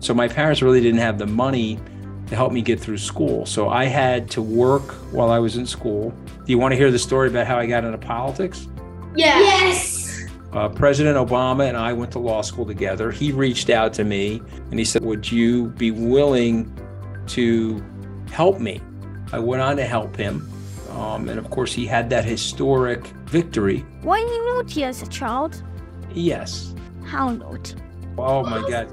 So my parents really didn't have the money to help me get through school. So I had to work while I was in school. Do you want to hear the story about how I got into politics? Yeah. Yes. Uh, President Obama and I went to law school together. He reached out to me and he said, Would you be willing to help me? I went on to help him. Um, and of course, he had that historic victory. Were you naughty as a child? Yes. How naughty? Oh my God.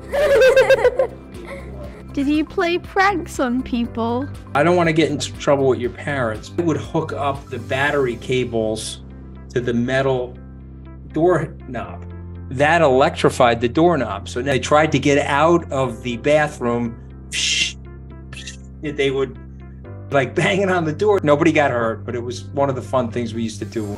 Did you play pranks on people? I don't want to get into trouble with your parents. I would hook up the battery cables to the metal doorknob. That electrified the doorknob. So they tried to get out of the bathroom. They would like banging on the door. Nobody got hurt, but it was one of the fun things we used to do.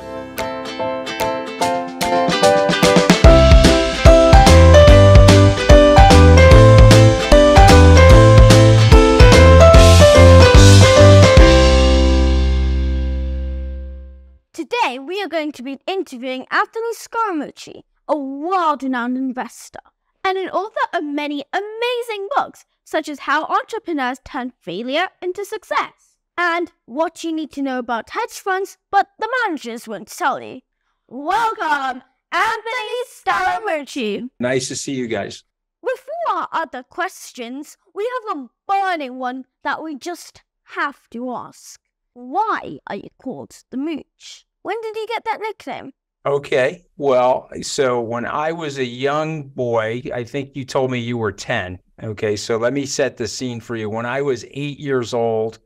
Today, we are going to be interviewing Anthony Scaramucci, a world renowned investor and an author of many amazing books, such as How Entrepreneurs Turn Failure into Success and What You Need to Know About Hedge Funds, but the managers won't tell you. Welcome, Anthony Scaramucci. Nice to see you guys. Before our other questions, we have a burning one that we just have to ask. Why are you called the Mooch? When did you get that nickname? Okay. Well, so when I was a young boy, I think you told me you were 10. Okay. So let me set the scene for you. When I was eight years old,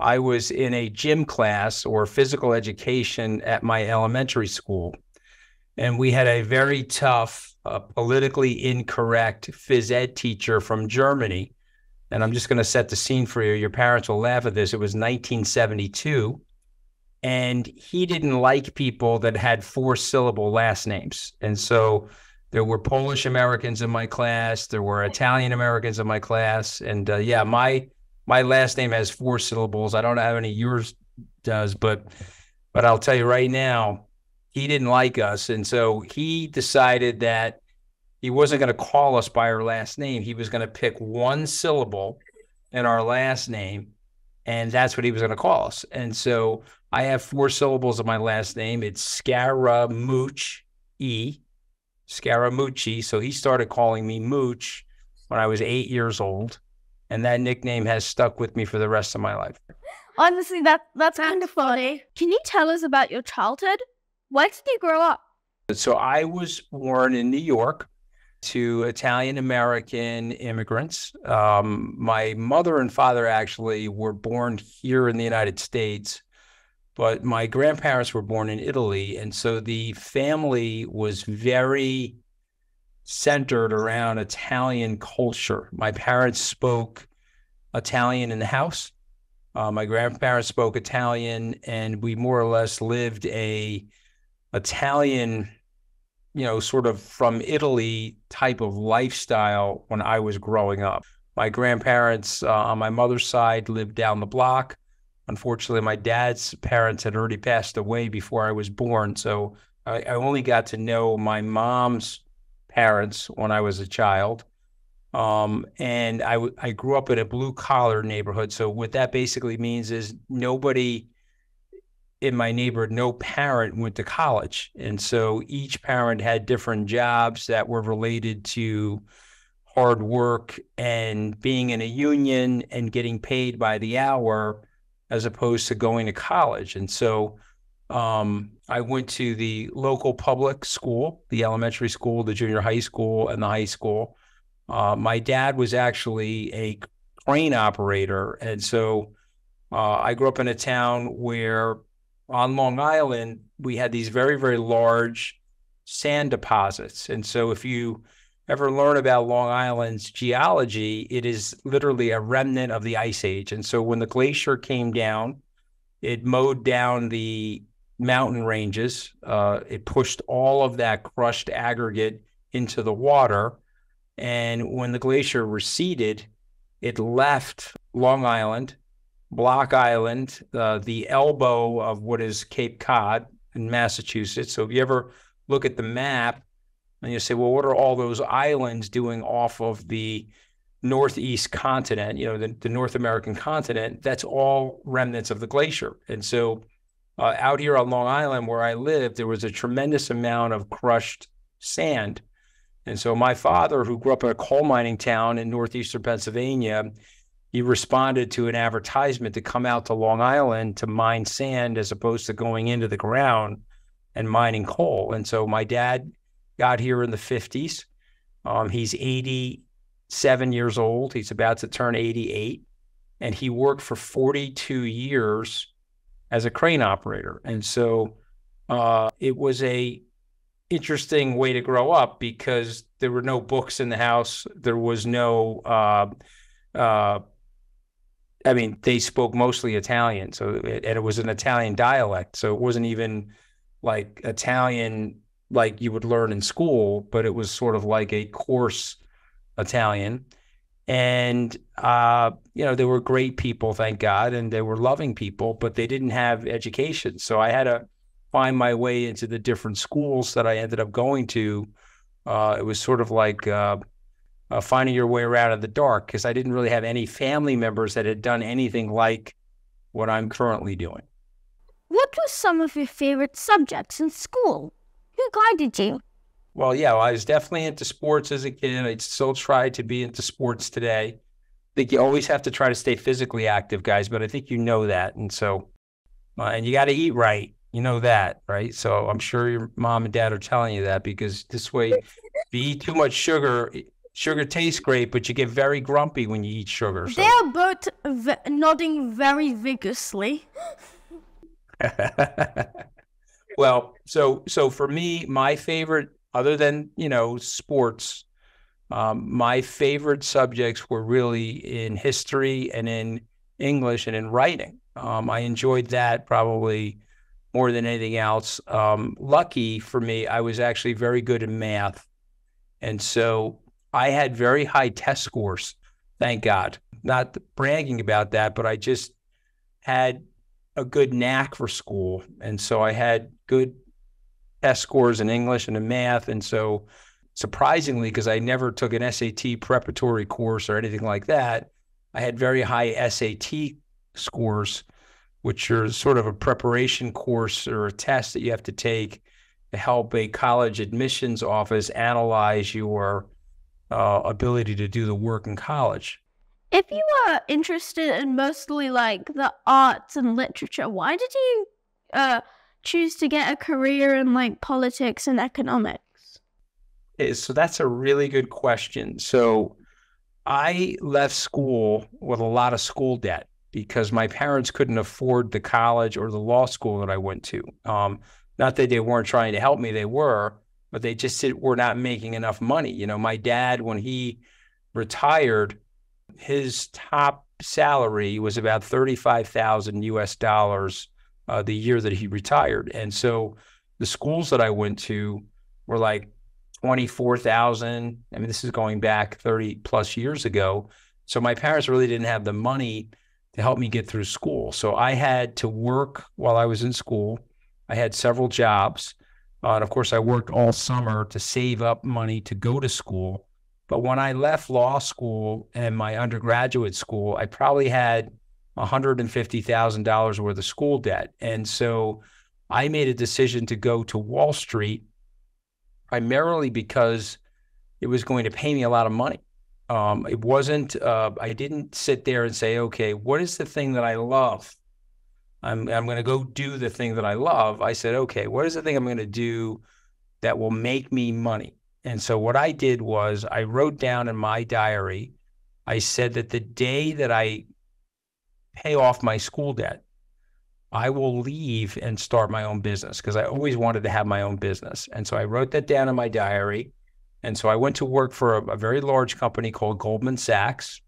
I was in a gym class or physical education at my elementary school. And we had a very tough, uh, politically incorrect phys ed teacher from Germany. And I'm just going to set the scene for you. Your parents will laugh at this. It was 1972 and he didn't like people that had four syllable last names. And so there were Polish Americans in my class, there were Italian Americans in my class, and uh, yeah, my my last name has four syllables. I don't know how many yours does, but but I'll tell you right now, he didn't like us, and so he decided that he wasn't going to call us by our last name. He was going to pick one syllable in our last name, and that's what he was going to call us. And so I have four syllables of my last name. It's Scaramucci, E, Scaramucci. So he started calling me Mooch when I was eight years old, and that nickname has stuck with me for the rest of my life. Honestly, that that's kind of funny. Can you tell us about your childhood? Where did you grow up? So I was born in New York to Italian American immigrants. Um, my mother and father actually were born here in the United States, but my grandparents were born in Italy. And so the family was very centered around Italian culture. My parents spoke Italian in the house. Uh, my grandparents spoke Italian, and we more or less lived a Italian you know, sort of from Italy type of lifestyle when I was growing up. My grandparents uh, on my mother's side lived down the block. Unfortunately, my dad's parents had already passed away before I was born. So I, I only got to know my mom's parents when I was a child. Um, and I, I grew up in a blue collar neighborhood. So what that basically means is nobody in my neighborhood, no parent went to college. And so each parent had different jobs that were related to hard work and being in a union and getting paid by the hour as opposed to going to college. And so um, I went to the local public school, the elementary school, the junior high school, and the high school. Uh, my dad was actually a crane operator. And so uh, I grew up in a town where on Long Island, we had these very, very large sand deposits. And so if you ever learn about Long Island's geology, it is literally a remnant of the ice age. And so when the glacier came down, it mowed down the mountain ranges. Uh, it pushed all of that crushed aggregate into the water. And when the glacier receded, it left Long Island Block Island, uh, the elbow of what is Cape Cod in Massachusetts. So if you ever look at the map and you say, well, what are all those islands doing off of the northeast continent, you know, the, the North American continent, that's all remnants of the glacier. And so uh, out here on Long Island, where I lived, there was a tremendous amount of crushed sand. And so my father, who grew up in a coal mining town in northeastern Pennsylvania, he responded to an advertisement to come out to Long Island to mine sand as opposed to going into the ground and mining coal. And so my dad got here in the 50s. Um, he's 87 years old. He's about to turn 88. And he worked for 42 years as a crane operator. And so uh, it was a interesting way to grow up because there were no books in the house. There was no, uh, uh, I mean, they spoke mostly Italian. So, it, and it was an Italian dialect. So it wasn't even like Italian like you would learn in school, but it was sort of like a coarse Italian. And, uh, you know, they were great people, thank God, and they were loving people, but they didn't have education. So I had to find my way into the different schools that I ended up going to. Uh, it was sort of like uh, uh, finding your way around in the dark because I didn't really have any family members that had done anything like what I'm currently doing. What were some of your favorite subjects in school? Who guided you? Well, yeah, well, I was definitely into sports as a kid. I still try to be into sports today. I think you always have to try to stay physically active, guys, but I think you know that. And so, uh, and you got to eat right. You know that, right? So I'm sure your mom and dad are telling you that because this way, if you eat too much sugar, sugar tastes great, but you get very grumpy when you eat sugar. So. They are both v- nodding very vigorously. well, so so for me, my favorite other than you know sports um, my favorite subjects were really in history and in english and in writing. Um, i enjoyed that probably more than anything else. Um, lucky for me i was actually very good in math. And so i had very high test scores thank god. Not bragging about that but i just had a good knack for school. And so i had good S scores in English and in math. And so, surprisingly, because I never took an SAT preparatory course or anything like that, I had very high SAT scores, which are sort of a preparation course or a test that you have to take to help a college admissions office analyze your uh, ability to do the work in college. If you were interested in mostly like the arts and literature, why did you uh, choose to get a career in like politics and economics? So that's a really good question. So I left school with a lot of school debt because my parents couldn't afford the college or the law school that I went to. Um, not that they weren't trying to help me, they were, but they just were not making enough money. You know, my dad, when he retired, his top salary was about 35,000 US dollars uh, the year that he retired. And so the schools that I went to were like 24,000. I mean, this is going back 30 plus years ago. So my parents really didn't have the money to help me get through school. So I had to work while I was in school. I had several jobs. Uh, and of course, I worked all summer to save up money to go to school. But when I left law school and my undergraduate school, I probably had $150,000 worth of school debt. And so I made a decision to go to Wall Street primarily because it was going to pay me a lot of money. Um, it wasn't, uh, I didn't sit there and say, okay, what is the thing that I love? I'm, I'm going to go do the thing that I love. I said, okay, what is the thing I'm going to do that will make me money? And so what I did was I wrote down in my diary, I said that the day that I pay off my school debt, I will leave and start my own business because I always wanted to have my own business. And so I wrote that down in my diary. And so I went to work for a, a very large company called Goldman Sachs.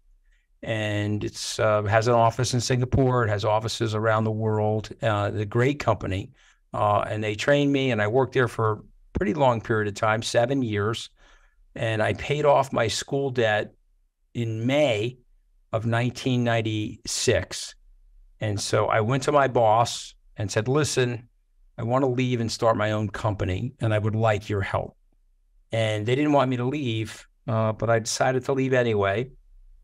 And it's uh, has an office in Singapore. It has offices around the world. Uh, a great company. Uh, and they trained me, and I worked there for a pretty long period of time, seven years. And I paid off my school debt in May of 1996. And so I went to my boss and said, listen, I want to leave and start my own company, and I would like your help. And they didn't want me to leave, uh, but I decided to leave anyway.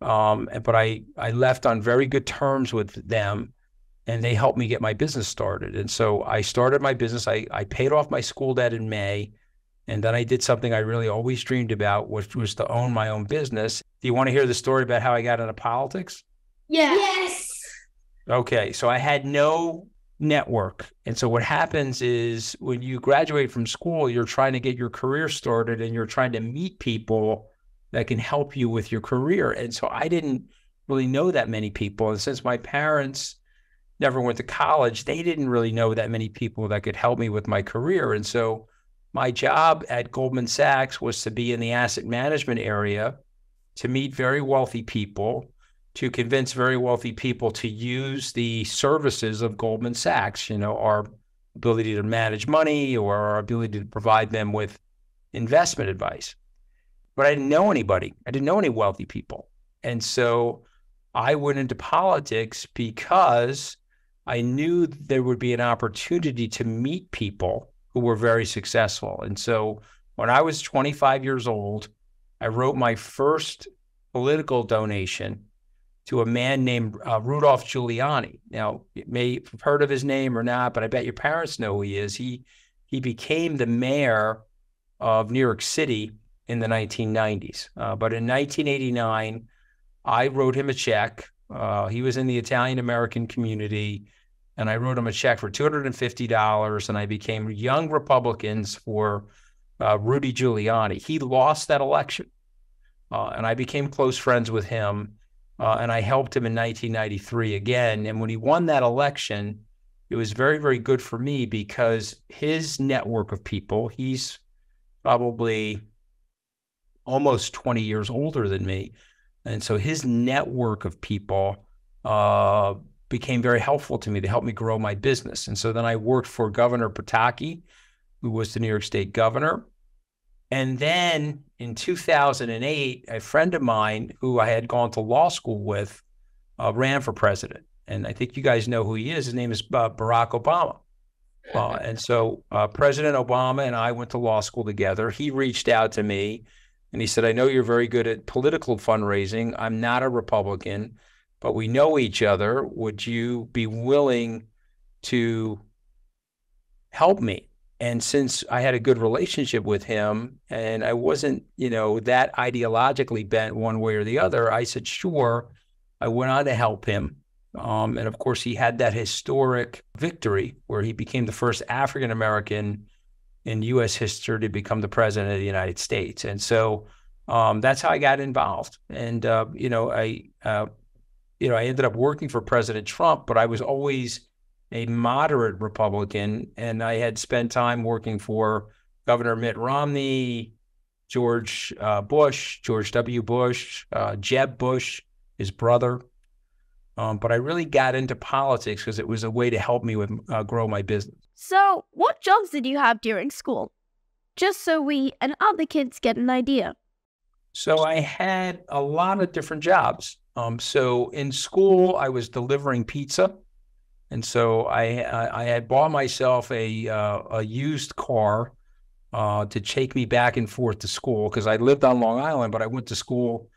Um, but I I left on very good terms with them, and they helped me get my business started. And so I started my business. I I paid off my school debt in May, and then I did something I really always dreamed about, which was to own my own business. Do you want to hear the story about how I got into politics? Yeah. Yes. Okay, so I had no network. And so what happens is when you graduate from school, you're trying to get your career started and you're trying to meet people that can help you with your career. And so I didn't really know that many people. And since my parents never went to college, they didn't really know that many people that could help me with my career. And so my job at Goldman Sachs was to be in the asset management area to meet very wealthy people to convince very wealthy people to use the services of Goldman Sachs, you know, our ability to manage money or our ability to provide them with investment advice. But I didn't know anybody. I didn't know any wealthy people. And so I went into politics because I knew there would be an opportunity to meet people who were very successful. And so when I was 25 years old, I wrote my first political donation to a man named uh, Rudolph Giuliani. Now, you may have heard of his name or not, but I bet your parents know who he is. He he became the mayor of New York City in the 1990s. Uh, but in 1989, I wrote him a check. Uh, he was in the Italian American community, and I wrote him a check for $250, and I became Young Republicans for uh, Rudy Giuliani. He lost that election, uh, and I became close friends with him uh, and I helped him in 1993 again. And when he won that election, it was very, very good for me because his network of people, he's probably almost 20 years older than me. And so his network of people uh, became very helpful to me to help me grow my business. And so then I worked for Governor Pataki, who was the New York State governor. And then in 2008, a friend of mine who I had gone to law school with uh, ran for president. And I think you guys know who he is. His name is uh, Barack Obama. Uh, and so uh, President Obama and I went to law school together. He reached out to me and he said, I know you're very good at political fundraising. I'm not a Republican, but we know each other. Would you be willing to help me? And since I had a good relationship with him and I wasn't, you know, that ideologically bent one way or the other, I said, sure. I went on to help him. Um, and of course, he had that historic victory where he became the first African American in U.S. history to become the president of the United States. And so um, that's how I got involved. And, uh, you know, I, uh, you know, I ended up working for President Trump, but I was always a moderate Republican, and I had spent time working for Governor Mitt Romney, George uh, Bush, George W. Bush, uh, Jeb Bush, his brother. Um, but I really got into politics because it was a way to help me with uh, grow my business. So, what jobs did you have during school? Just so we and other kids get an idea. So I had a lot of different jobs. Um, so in school, I was delivering pizza. And so I I had bought myself a uh, a used car uh, to take me back and forth to school because I lived on Long Island, but I went to school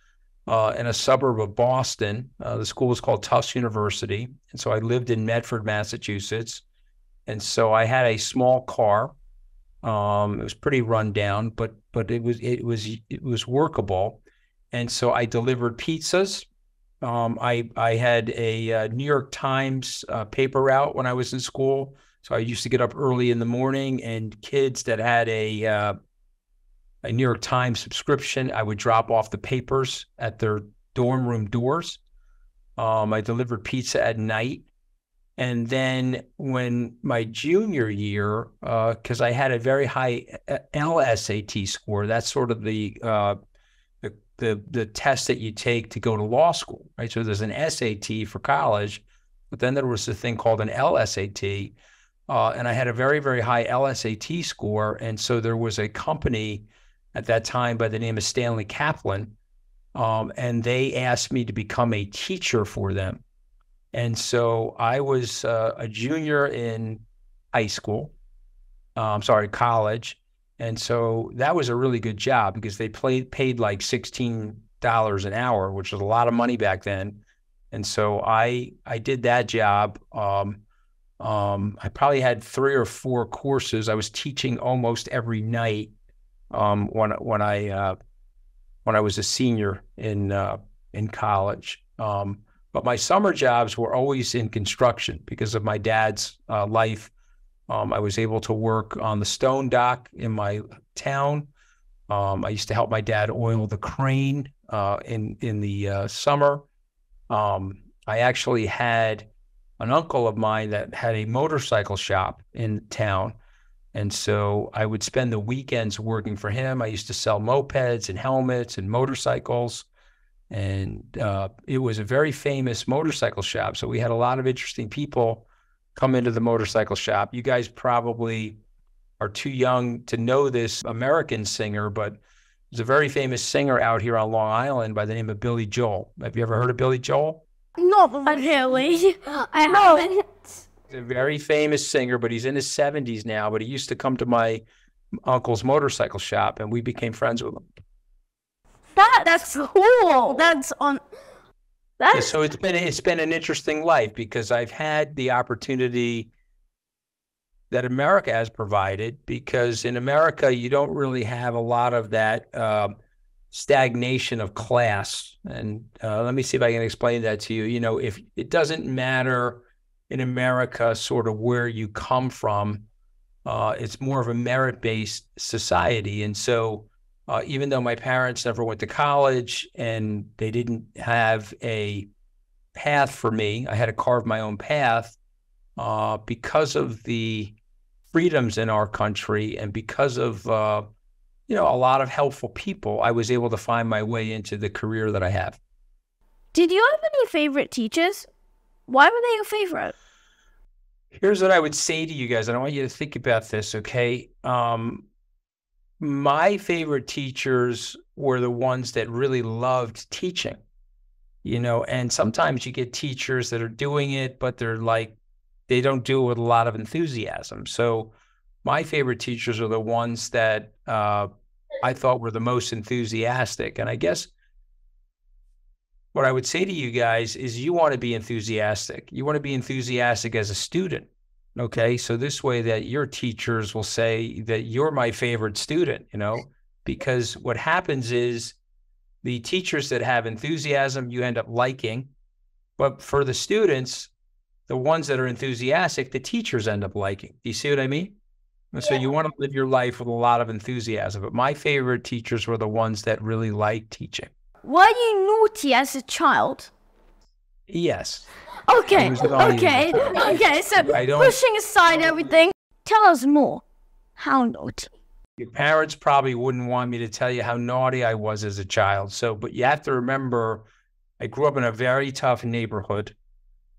uh, in a suburb of Boston. Uh, the school was called Tufts University, and so I lived in Medford, Massachusetts. And so I had a small car. Um, it was pretty run down, but but it was it was it was workable. And so I delivered pizzas um, I I had a uh, New York Times uh, paper route when I was in school, so I used to get up early in the morning. And kids that had a uh, a New York Times subscription, I would drop off the papers at their dorm room doors. Um, I delivered pizza at night, and then when my junior year, because uh, I had a very high uh, LSAT score, that's sort of the uh, the the test that you take to go to law school, right? So there's an SAT for college, but then there was a thing called an LSAT, uh, and I had a very very high LSAT score, and so there was a company at that time by the name of Stanley Kaplan, um, and they asked me to become a teacher for them, and so I was uh, a junior in high school, uh, I'm sorry, college, and so that was a really good job because they played, paid like 16 dollars an hour, which was a lot of money back then. And so I I did that job. Um, um, I probably had three or four courses. I was teaching almost every night um, when when I uh, when I was a senior in uh, in college. Um, but my summer jobs were always in construction because of my dad's uh, life. Um, I was able to work on the stone dock in my town. Um, I used to help my dad oil the crane uh, in in the uh, summer. Um, I actually had an uncle of mine that had a motorcycle shop in town. And so I would spend the weekends working for him. I used to sell mopeds and helmets and motorcycles. And uh, it was a very famous motorcycle shop. So we had a lot of interesting people come into the motorcycle shop. You guys probably are too young to know this American singer, but there's a very famous singer out here on Long Island by the name of Billy Joel. Have you ever heard of Billy Joel? Not really. I haven't. He's a very famous singer, but he's in his 70s now. But he used to come to my uncle's motorcycle shop, and we became friends with him. That that's cool. That's on. That's so it's been it's been an interesting life because I've had the opportunity that America has provided. Because in America, you don't really have a lot of that um stagnation of class. And uh, let me see if I can explain that to you. You know, if it doesn't matter in America, sort of where you come from, uh, it's more of a merit based society, and so. Uh, even though my parents never went to college and they didn't have a path for me. I had to carve my own path uh, because of the freedoms in our country and because of uh, you know a lot of helpful people. I was able to find my way into the career that I have. Did you have any favorite teachers? Why were they your favorite? Here's what I would say to you guys, and I want you to think about this, okay? Um, my favorite teachers were the ones that really loved teaching, you know, and sometimes you get teachers that are doing it, but they're like, they don't do it with a lot of enthusiasm. So my favorite teachers are the ones that uh, I thought were the most enthusiastic. And I guess what I would say to you guys is you want to be enthusiastic. You want to be enthusiastic as a student. Okay. So this way that your teachers will say that you're my favorite student, you know, because what happens is the teachers that have enthusiasm, you end up liking. But for the students, the ones that are enthusiastic, the teachers end up liking. Do you see what I mean? And so you want to live your life with a lot of enthusiasm. But my favorite teachers were the ones that really liked teaching. Were you naughty as a child? Yes. Okay, I was naughty as a okay, okay. So pushing aside everything, tell us more. How naughty? Your parents probably wouldn't want me to tell you how naughty I was as a child. So, but you have to remember, I grew up in a very tough neighborhood,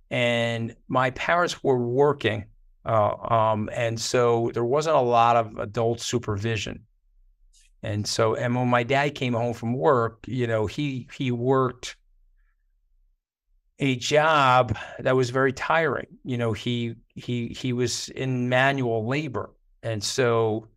and my parents were working, uh, um, and so there wasn't a lot of adult supervision. And so, and when my dad came home from work, you know, he he worked a job that was very tiring. You know, he he he was in manual labor, and so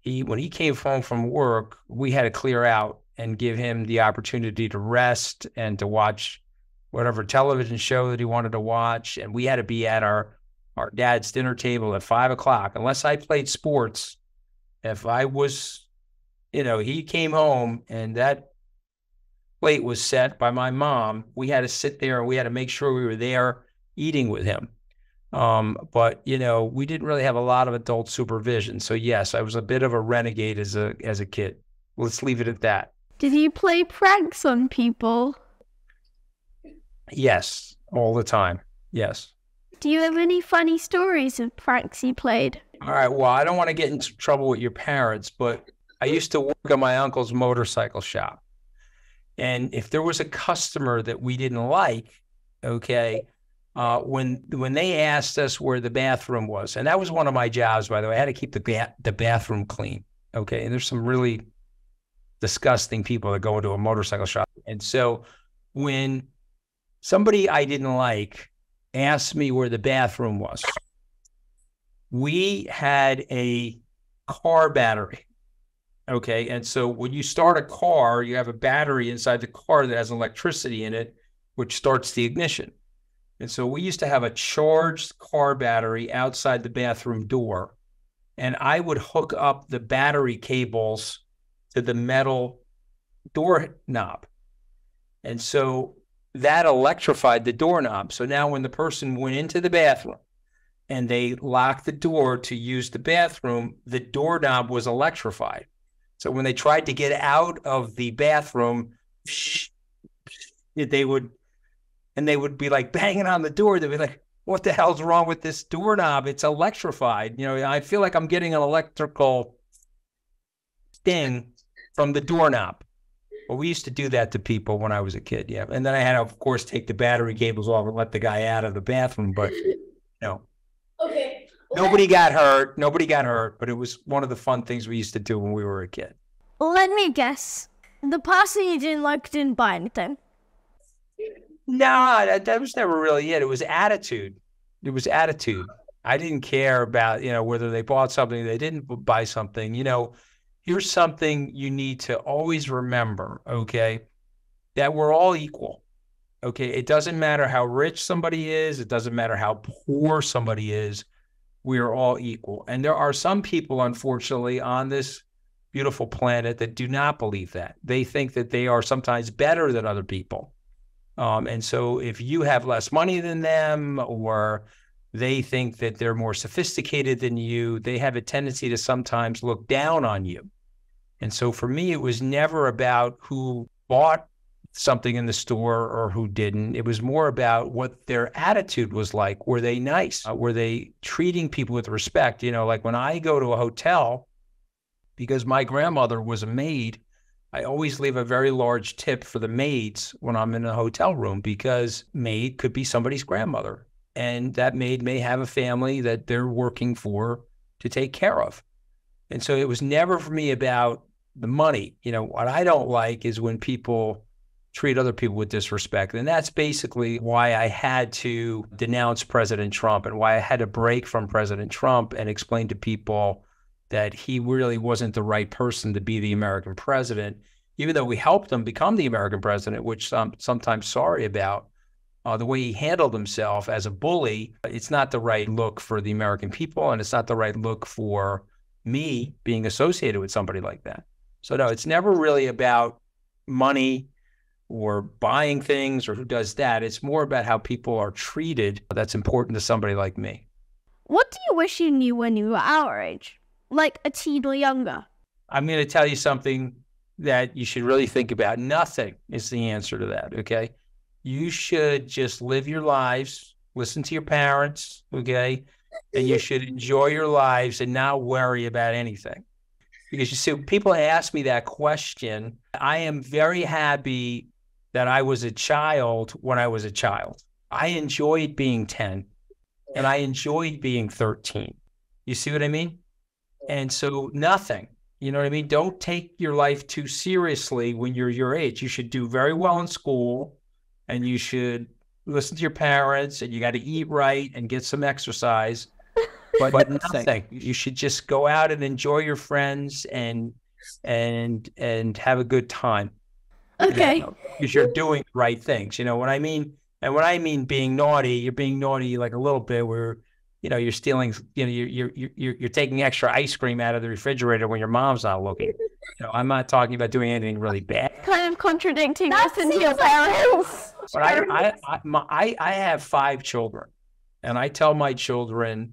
he when he came home from work, we had to clear out and give him the opportunity to rest and to watch whatever television show that he wanted to watch. And we had to be at our our dad's dinner table at five o'clock. Unless I played sports, if I was, you know, he came home and that plate was set by my mom. We had to sit there and we had to make sure we were there eating with him. Um, but you know, we didn't really have a lot of adult supervision. So yes, I was a bit of a renegade as a as a kid. Let's leave it at that. Did you play pranks on people? Yes, all the time. Yes. Do you have any funny stories of pranks you played? All right. Well, I don't want to get into trouble with your parents, but I used to work at my uncle's motorcycle shop. And if there was a customer that we didn't like, okay, uh, when when they asked us where the bathroom was, and that was one of my jobs, by the way, I had to keep the ba- the bathroom clean. Okay, and there's some really disgusting people that go into a motorcycle shop, and so when somebody I didn't like asked me where the bathroom was, we had a car battery Okay. And so when you start a car, you have a battery inside the car that has electricity in it, which starts the ignition. And so we used to have a charged car battery outside the bathroom door. And I would hook up the battery cables to the metal door knob. And so that electrified the doorknob. So now when the person went into the bathroom and they locked the door to use the bathroom, the doorknob was electrified. So when they tried to get out of the bathroom, they would, and they would be like banging on the door. They'd be like, what the hell's wrong with this doorknob? It's electrified. You know, I feel like I'm getting an electrical sting from the doorknob. Well, we used to do that to people when I was a kid. Yeah. And then I had to, of course, take the battery cables off and let the guy out of the bathroom. But, know, Okay. Nobody got hurt. Nobody got hurt. But it was one of the fun things we used to do when we were a kid. Let me guess. The person you didn't like didn't buy anything. No, that, that was never really it. It was attitude. It was attitude. I didn't care about, you know, whether they bought something, they didn't buy something. You know, here's something you need to always remember, okay? That we're all equal. Okay. It doesn't matter how rich somebody is, it doesn't matter how poor somebody is. We are all equal. And there are some people, unfortunately, on this beautiful planet that do not believe that. They think that they are sometimes better than other people. Um, and so if you have less money than them or they think that they're more sophisticated than you, they have a tendency to sometimes look down on you. And so for me, it was never about who bought something in the store or who didn't. It was more about what their attitude was like. Were they nice? Uh, were they treating people with respect? You know, like when I go to a hotel, because my grandmother was a maid, I always leave a very large tip for the maids when I'm in a hotel room because maid could be somebody's grandmother. And that maid may have a family that they're working for to take care of. And so it was never for me about the money. You know, what I don't like is when people treat other people with disrespect. And that's basically why I had to denounce President Trump and why I had to break from President Trump and explain to people that he really wasn't the right person to be the American president, even though we helped him become the American president, which I'm sometimes sorry about. Uh, the way he handled himself as a bully, it's not the right look for the American people, and it's not the right look for me being associated with somebody like that. So, no, it's never really about money or buying things or who does that. It's more about how people are treated that's important to somebody like me. What do you wish you knew when you were our age? Like a teen or younger? I'm going to tell you something that you should really think about. Nothing is the answer to that. Okay. You should just live your lives, listen to your parents. Okay. And you should enjoy your lives and not worry about anything. Because you see, people ask me that question. I am very happy that I was a child when I was a child. I enjoyed being 10 and I enjoyed being 13. You see what I mean? And so nothing, you know what I mean? Don't take your life too seriously when you're your age. You should do very well in school and you should listen to your parents and you got to eat right and get some exercise. But, but nothing. You should just go out and enjoy your friends and and and have a good time. Okay. Because you're doing the right things. You know what I mean? And what I mean being naughty, you're being naughty like a little bit where you know, you're stealing, you know, you're, you're, you're, you're taking extra ice cream out of the refrigerator when your mom's not looking. You know, I'm not talking about doing anything really bad. Kind of contradicting listen to your parents. But I, I, I, my, I, I have five children and I tell my children,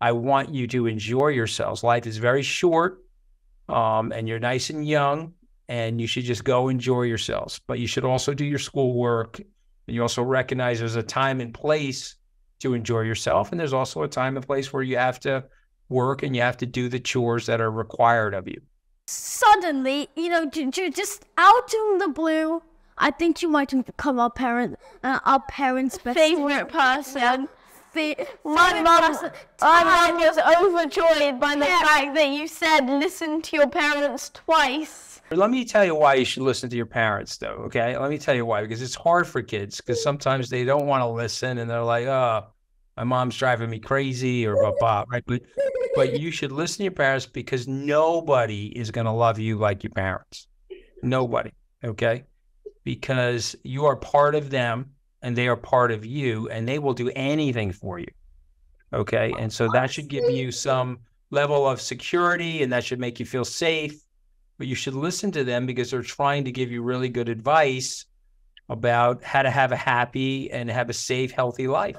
I want you to enjoy yourselves. Life is very short. Um, and you're nice and young and you should just go enjoy yourselves, but you should also do your schoolwork. And you also recognize there's a time and place to enjoy yourself. And there's also a time and place where you have to work and you have to do the chores that are required of you. Suddenly, you know, j- j- just out of the blue, I think you might have become our parent, uh, our parents' best favorite person. Fa- My favorite mum, person. my Time. mum was overjoyed by the Yeah. fact that you said listen to your parents twice. Let me tell you why you should listen to your parents, though. Okay. Let me tell you why, because it's hard for kids because sometimes they don't want to listen and they're like, oh, my mom's driving me crazy or blah, blah, right? But but you should listen to your parents because nobody is going to love you like your parents. Nobody. Okay. Because you are part of them and they are part of you and they will do anything for you. Okay. And so that should give you some level of security and that should make you feel safe. But you should listen to them because they're trying to give you really good advice about how to have a happy and have a safe, healthy life.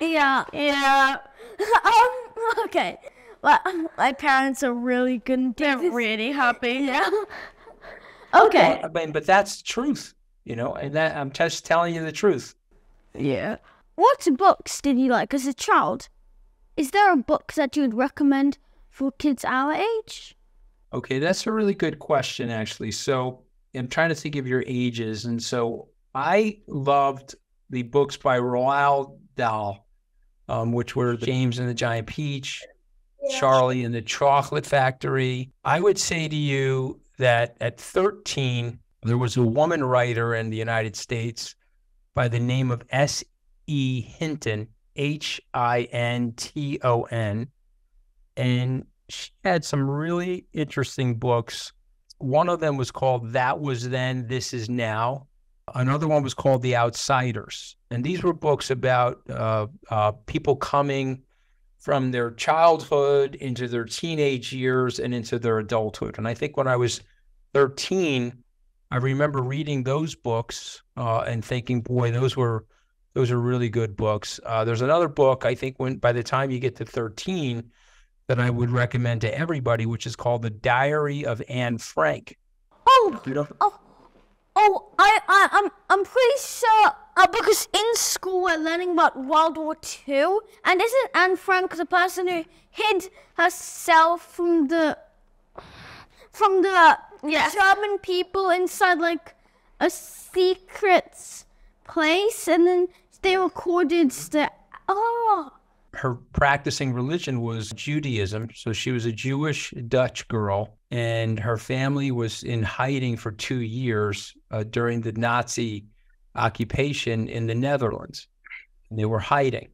Yeah. Yeah. um, okay. Well, my parents are really good. They're really happy. Yeah. Okay. I mean, but that's the truth, you know, and that I'm just telling you the truth. Yeah. What books did you like as a child? Is there a book that you would recommend for kids our age? Okay, that's a really good question, actually. So I'm trying to think of your ages. And so I loved the books by Roald Dahl, um, which were James and the Giant Peach, Charlie and the Chocolate Factory. I would say to you that at 13, there was a woman writer in the United States by the name of S.E. Hinton, H I N T O N. And she had some really interesting books. One of them was called That Was Then, This Is Now. Another one was called The Outsiders. And these were books about uh, uh, people coming from their childhood into their teenage years and into their adulthood. And I think when I was 13, I remember reading those books uh, and thinking, boy, those were those are really good books. Uh, there's another book I think when by the time you get to 13 that I would recommend to everybody, which is called The Diary of Anne Frank. Oh, You know, oh, oh! I, I, I'm, I'm pretty sure uh, because in school we're learning about World War Two, and isn't Anne Frank the person who hid herself from the, from the Yes. German people inside like a secret place, and then they recorded the oh. Her practicing religion was Judaism. So she was a Jewish Dutch girl, and her family was in hiding for two years uh, during the Nazi occupation in the Netherlands. And they were hiding.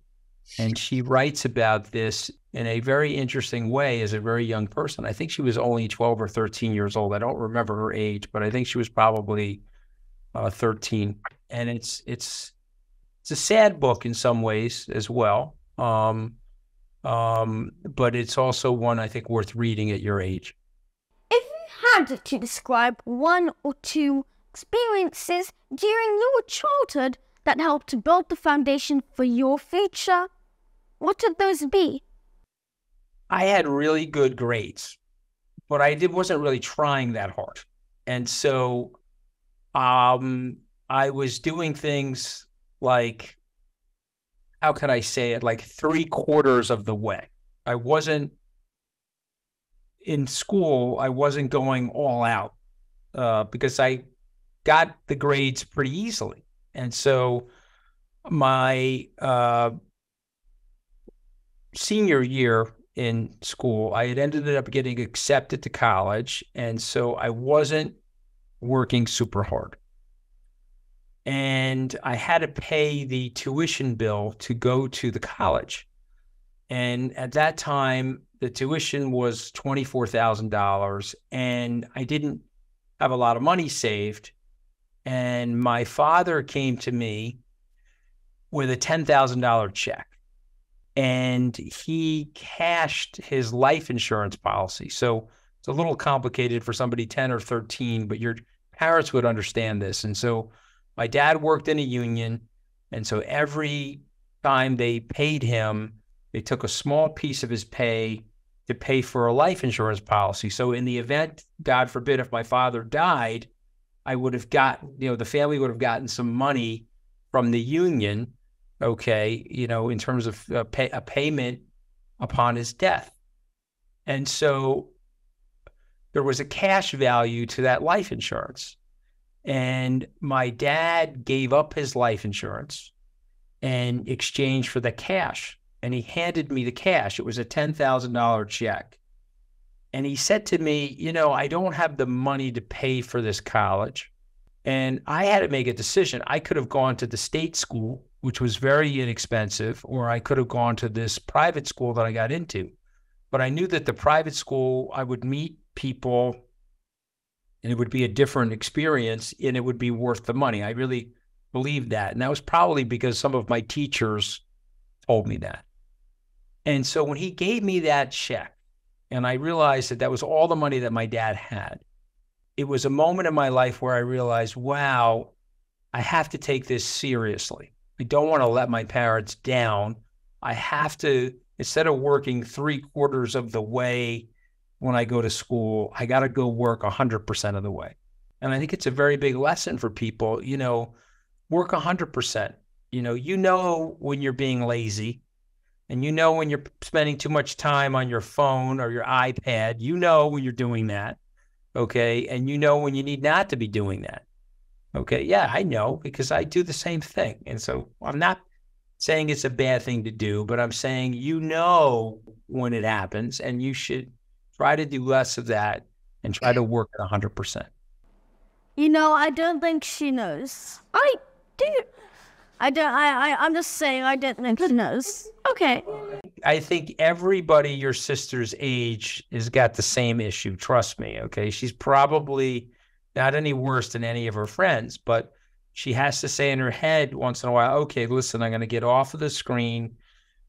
And she writes about this in a very interesting way as a very young person. I think she was only 12 or 13 years old. I don't remember her age, but I think she was probably uh, 13. And it's it's it's a sad book in some ways as well. Um, um, but it's also one I think worth reading at your age. If you had to describe one or two experiences during your childhood that helped to build the foundation for your future, what would those be? I had really good grades, but I did wasn't really trying that hard, and so um, I was doing things like how could I say it? Like three quarters of the way. I wasn't in school. I wasn't going all out uh, because I got the grades pretty easily, and so my uh, senior year in school, I had ended up getting accepted to college. And so I wasn't working super hard. And I had to pay the tuition bill to go to the college. And at that time, the tuition was $24,000. And I didn't have a lot of money saved. And my father came to me with a $10,000 check and he cashed his life insurance policy. So it's a little complicated for somebody 10 or 13, but your parents would understand this. And so my dad worked in a union. And so every time they paid him, they took a small piece of his pay to pay for a life insurance policy. So in the event, God forbid, if my father died, I would have got, you know, the family would have gotten some money from the union okay, you know, in terms of uh, pay, a payment upon his death. And so there was a cash value to that life insurance. And my dad gave up his life insurance in exchange for the cash. And he handed me the cash. It was a $10,000 check. And he said to me, You know, I don't have the money to pay for this college. And I had to make a decision. I could have gone to the state school which was very inexpensive, or I could have gone to this private school that I got into. but I knew that the private school, I would meet people and it would be a different experience and it would be worth the money. I really believed that. And that was probably because some of my teachers told me that. And so when he gave me that check, and I realized that that was all the money that my dad had, it was a moment in my life where I realized, wow, I have to take this seriously. I don't want to let my parents down. I have to, instead of working three quarters of the way when I go to school, I got to go work 100% of the way. And I think it's a very big lesson for people, you know, work 100%. You know, you know when you're being lazy and you know when you're spending too much time on your phone or your iPad, you know when you're doing that. Okay. And you know when you need not to be doing that. Okay. Yeah, I know because I do the same thing. And so I'm not saying it's a bad thing to do, but I'm saying you know when it happens and you should try to do less of that and try to work at 100%. You know, I don't think she knows. I do. I don't. I. I I'm just saying. I don't think she knows. Okay. I think everybody your sister's age has got the same issue. Trust me. Okay. She's probably not any worse than any of her friends, but she has to say in her head once in a while, okay, listen, I'm going to get off of the screen.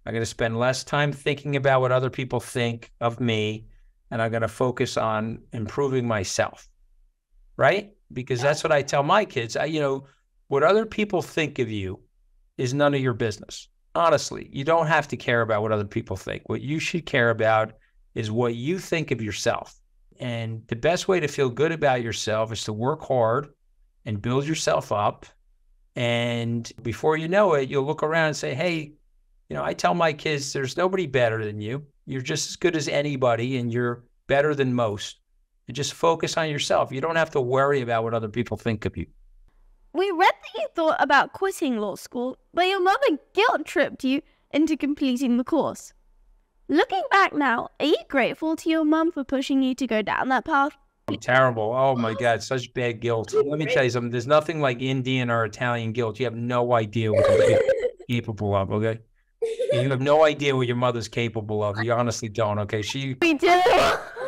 I'm going to spend less time thinking about what other people think of me, and I'm going to focus on improving myself. Right? Because that's what I tell my kids. I, you know, what other people think of you is none of your business. Honestly, you don't have to care about what other people think. What you should care about is what you think of yourself. And the best way to feel good about yourself is to work hard and build yourself up. And before you know it, you'll look around and say, hey, you know, I tell my kids there's nobody better than you. You're just as good as anybody and you're better than most. You just focus on yourself. You don't have to worry about what other people think of you. We read that you thought about quitting law school, but your mother guilt tripped you into completing the course. Looking back now, are you grateful to your mum for pushing you to go down that path? Terrible. Oh my God, such bad guilt. Let me tell you something. There's nothing like Indian or Italian guilt. You have no idea what you're capable of, okay? You have no idea what your mother's capable of. You honestly don't, okay? She We do.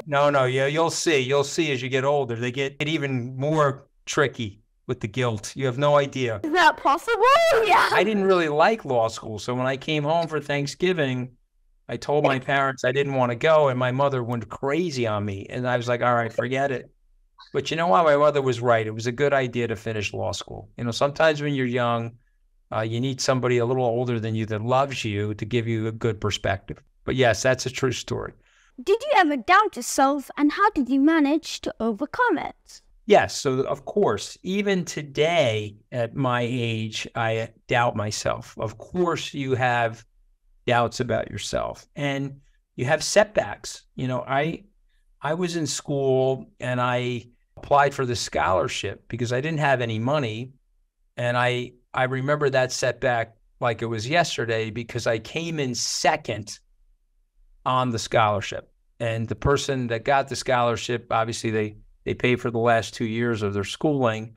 No, no, yeah, you'll see. You'll see as you get older. They get it even more tricky with the guilt. You have no idea. Is that possible? Yeah. I didn't really like law school. So when I came home for Thanksgiving, I told my parents I didn't want to go, and my mother went crazy on me. And I was like, all right, forget it. But you know what? My mother was right. It was a good idea to finish law school. You know, sometimes when you're young, uh, you need somebody a little older than you that loves you to give you a good perspective. But yes, that's a true story. Did you ever doubt yourself, and how did you manage to overcome it? Yes. So, of course, even today at my age, I doubt myself. Of course, you have doubts about yourself and you have setbacks. You know, I I was in school and I applied for the scholarship because I didn't have any money and I I remember that setback like it was yesterday because I came in second on the scholarship. And the person that got the scholarship, obviously they they paid for the last 2 years of their schooling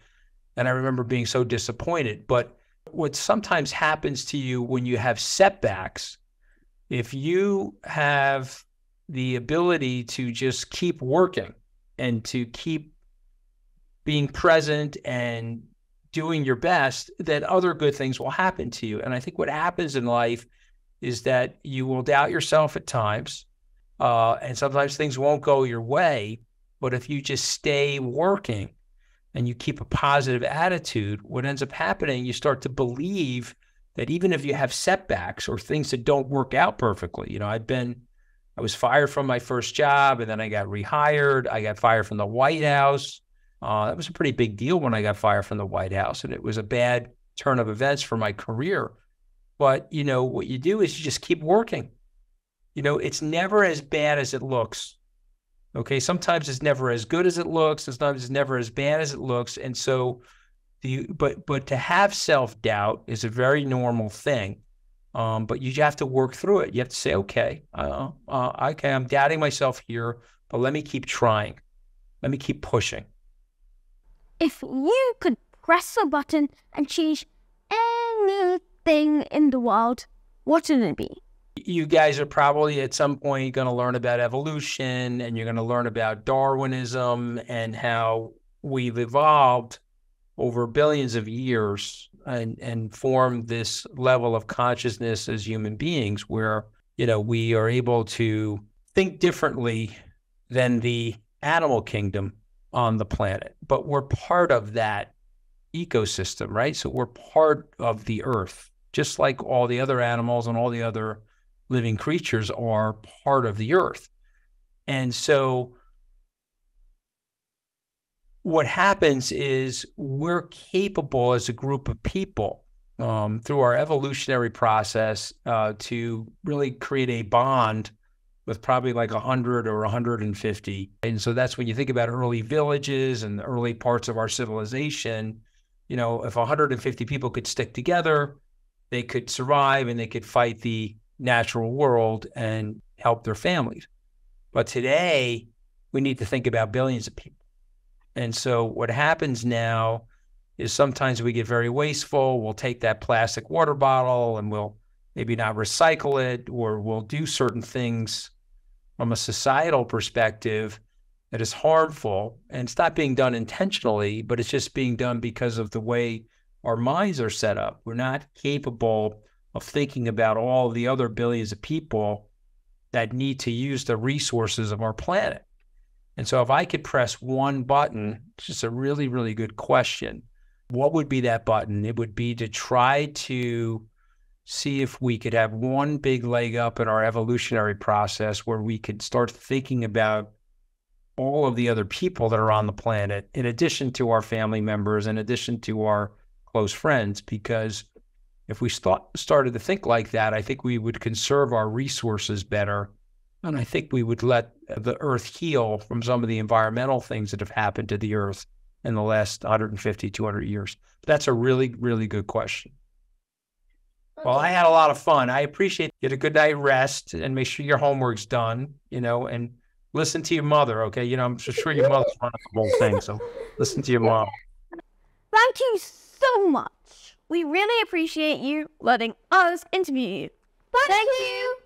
and I remember being so disappointed, but what sometimes happens to you when you have setbacks if you have the ability to just keep working and to keep being present and doing your best, then other good things will happen to you. And I think what happens in life is that you will doubt yourself at times. Uh, and sometimes things won't go your way. But if you just stay working and you keep a positive attitude, what ends up happening, you start to believe that even if you have setbacks or things that don't work out perfectly, you know, I've been, I was fired from my first job and then I got rehired. I got fired from the White House. Uh, that was a pretty big deal when I got fired from the White House, and it was a bad turn of events for my career. But you know what you do is you just keep working. You know, it's never as bad as it looks. Okay, sometimes it's never as good as it looks. Sometimes it's never as bad as it looks, and so the but but to have self doubt is a very normal thing. Um, but you have to work through it. You have to say, okay, uh, uh, okay, I'm doubting myself here, but let me keep trying. Let me keep pushing. If you could press a button and change anything in the world, what would it be? you guys are probably at some point going to learn about evolution and you're going to learn about Darwinism and how we've evolved over billions of years and, and formed this level of consciousness as human beings where, you know, we are able to think differently than the animal kingdom on the planet, but we're part of that ecosystem, right? So we're part of the earth, just like all the other animals and all the other living creatures are part of the earth. And so what happens is we're capable as a group of people um, through our evolutionary process uh, to really create a bond with probably like 100 or 150. And so that's when you think about early villages and the early parts of our civilization. You know, if 150 people could stick together, they could survive and they could fight the natural world and help their families. But today, we need to think about billions of people. And so what happens now is sometimes we get very wasteful. We'll take that plastic water bottle and we'll maybe not recycle it, or we'll do certain things from a societal perspective that is harmful. And it's not being done intentionally, but it's just being done because of the way our minds are set up. We're not capable of thinking about all the other billions of people that need to use the resources of our planet. And so, if I could press one button, it's just a really, really good question. What would be that button? It would be to try to see if we could have one big leg up in our evolutionary process where we could start thinking about all of the other people that are on the planet, in addition to our family members, in addition to our close friends, because if we st- started to think like that, I think we would conserve our resources better. And I think we would let the earth heal from some of the environmental things that have happened to the earth in the last 150, 200 years. That's a really, really good question. Well, I had a lot of fun. I appreciate you. Get a good night rest and make sure your homework's done, you know, and listen to your mother, okay? You know, I'm sure your mother's running the whole thing. So listen to your mom. Thank you so much. We really appreciate you letting us interview you. Thank, Thank you.